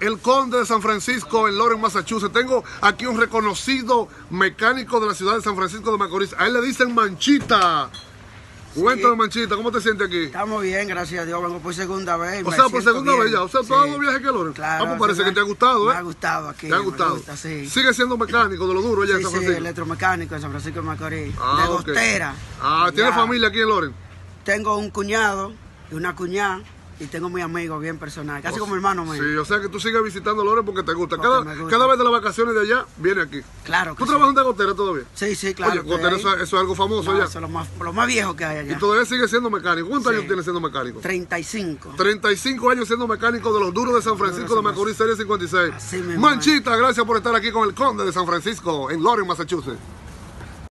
el conde de San Francisco en Lawrence, Massachusetts. Tengo aquí un reconocido mecánico de la ciudad de San Francisco de Macorís. A él le dicen Manchita. Cuéntame, Manchita, ¿cómo te sientes aquí? Estamos bien, gracias a Dios. Vengo por segunda vez. O me sea, por segunda bien. vez ya. O sea, Sí. todo el viaje que Lawrence. Claro, ah, pues parece sí, que me- te ha gustado, Me ¿eh? ha gustado aquí. Te ha me gustado. gusta, sí. Sigue siendo mecánico de lo duro allá en Sí, San sí, Francisco. electromecánico en San Francisco de Macorís. Ah, de ok. Gostera. Ah, ¿tiene Ya. familia aquí en Loren? Tengo un cuñado y una cuñada y tengo muy amigos bien personal, casi como hermano mío. Sí, o sea que tú sigues visitando Loren porque te gusta. Porque Cada, gusta. cada vez de las vacaciones de allá, viene aquí. Claro que ¿Tú sí. trabajas en Dagotera todavía? Sí, sí, claro. Oye, Gotera, eso, eso es algo famoso No, allá. eso es lo más, lo más viejo que hay allá. Y todavía sigue siendo mecánico. ¿Cuántos Sí. años tienes siendo mecánico? 35. 35 años siendo mecánico de los duros de San Francisco de Macorís, Serie 56. Así Manchita, gracias por estar aquí con el conde de San Francisco en Loren, Massachusetts.